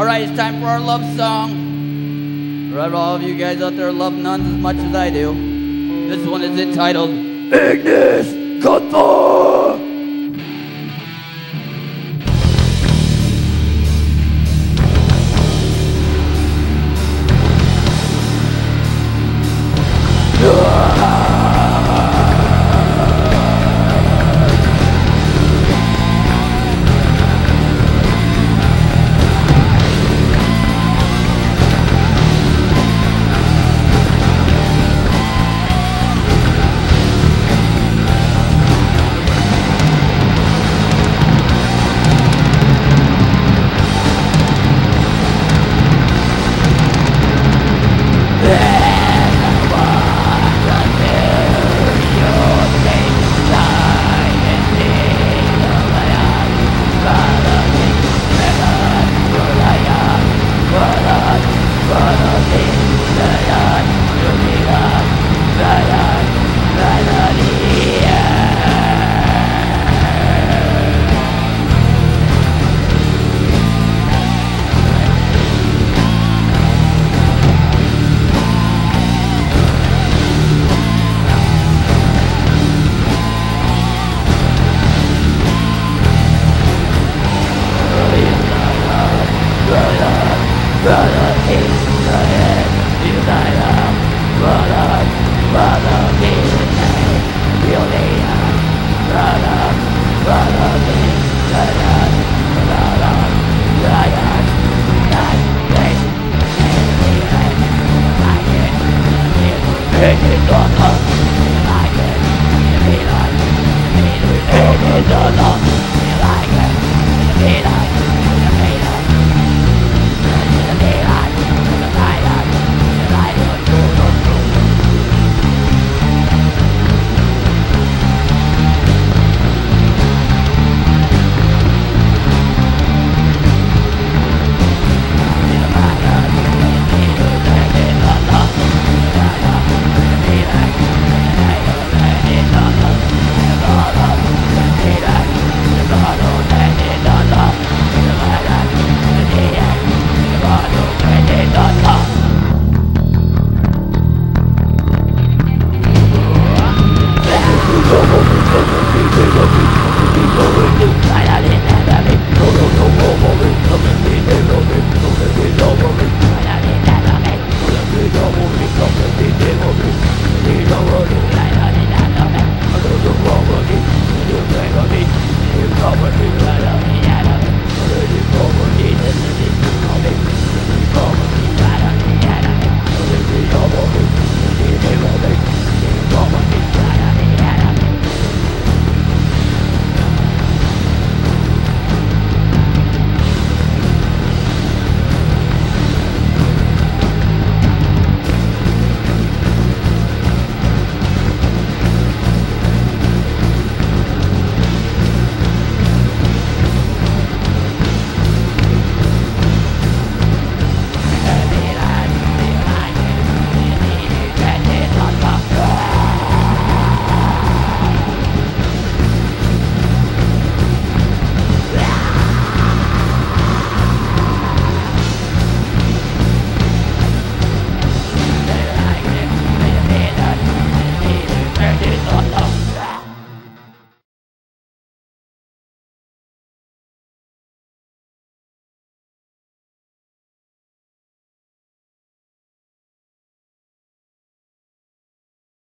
All right, it's time for our love song. All right, all of you guys out there love nuns as much as I do. This one is entitled Ignis Cuthbert.